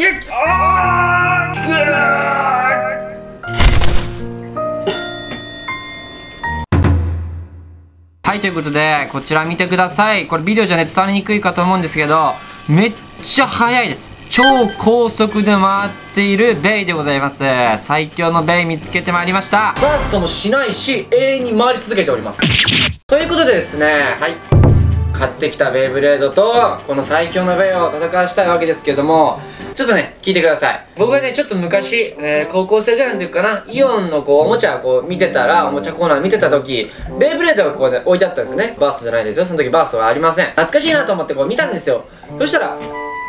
キュッあーはいということでこちら見てください。これビデオじゃね伝わりにくいかと思うんですけどめっちゃ速いです。超高速で回っているベイでございます。最強のベイ見つけてまいりました。バーストもしないし永遠に回り続けております。ということでですねはい。買ってきたベイブレードとこの最強のベイを戦わしたいわけですけどもちょっとね聞いてください。僕がねちょっと昔、えー、高校生ぐらいの時かなイオンのこうおもちゃこう見てたらおもちゃコーナー見てた時ベイブレードがこうね置いてあったんですよね。バーストじゃないですよ。その時バーストはありません。懐かしいなと思ってこう見たんですよ。そしたら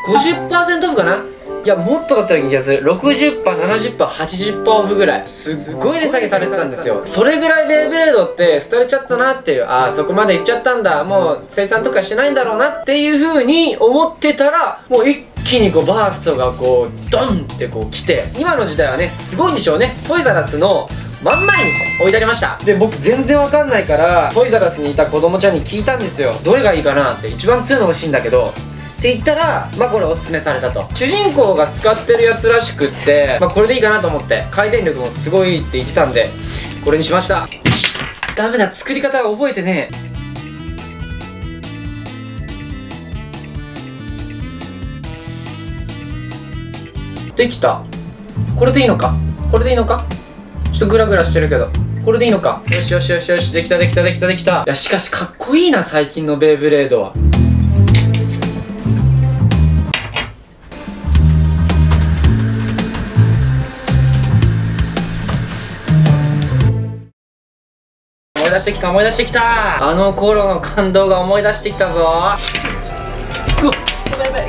50%オフかな？いやもっとだったらいい気がする。60%70%80% オフぐらい。すっごい値下げされてたんですよ。それぐらいベイブレードって捨てれちゃったなっていうああそこまでいっちゃったんだ。もう生産とかしないんだろうなっていう風に思ってたらもう一気にこうバーストがこうドンってこう来て今の時代はねすごいんでしょうね。トイザラスの真ん前に置いてありました。で僕全然わかんないからトイザラスにいた子供ちゃんに聞いたんですよ。どれがいいかなって一番強いの欲しいんだけど。って言ったらまあこれおすすめされたと。主人公が使ってるやつらしくってまあこれでいいかなと思って回転力もすごいって言ってたんでこれにしました。ダメだ作り方覚えてねできた。これでいいのか？これでいいのか？ちょっとグラグラしてるけど。これでいいのか？よしよしよしよし。できたできたできたできた。いやしかしかっこいいな最近のベイブレードは。思い出してきた思い出してきた。あの頃の感動が思い出してきたぞ。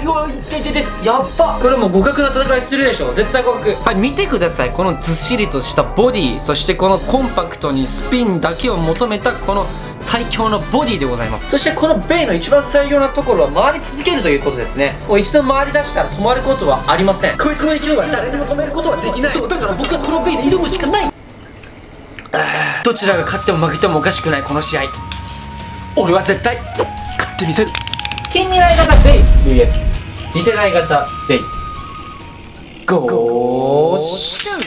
うわいていっていってやっば。これもう互角な戦いするでしょ。絶対互角。はい見てください。このずっしりとしたボディそしてこのコンパクトにスピンだけを求めたこの最強のボディでございます。そしてこのベイの一番最強なところは回り続けるということですね。もう一度回り出したら止まることはありません。こいつの勢いは誰でも止めることはできない。そうだから僕はこのベイで挑むしかない。どちらが勝っても負けてもおかしくないこの試合。俺は絶対勝ってみせる。近未来型ベイ。VS 次世代型。ベイ。ゴーシュー